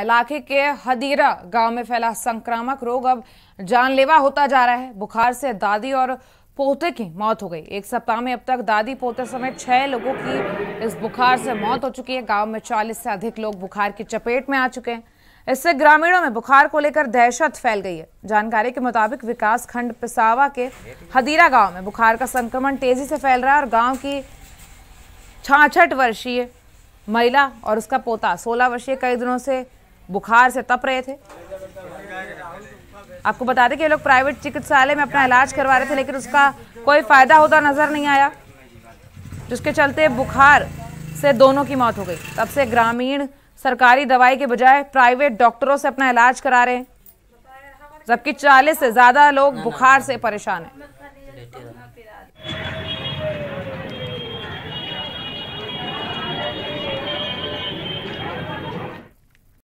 इलाके के हदीरा गाँव में फैला संक्रामक रोग अब जानलेवा होता जा रहा है। बुखार से दादी और पोते की मौत हो गई। एक सप्ताह में अब तक दादी पोते समेत छह लोगों की इस बुखार से मौत हो चुकी है। गाँव में 40 से अधिक लोग बुखार की चपेट में आ चुके हैं। इससे ग्रामीणों में बुखार को लेकर दहशत फैल गई है। जानकारी के मुताबिक विकास खंड पिसावा के हदीरा गाँव में बुखार का संक्रमण तेज़ी से फैल रहा है और गाँव की छाछठ वर्षीय महिला और उसका पोता 16 वर्षीय कई दिनों से बुखार से तप रहे थे। आपको बता दें कि ये लोग प्राइवेट चिकित्सालय में अपना इलाज करवा रहे थे लेकिन उसका कोई फ़ायदा होता नज़र नहीं आया। जिसके चलते बुखार से दोनों की मौत हो गई। तब से ग्रामीण सरकारी दवाई के बजाय प्राइवेट डॉक्टरों से अपना इलाज करा रहे हैं। जबकि 40 से ज़्यादा लोग बुखार से परेशान हैं।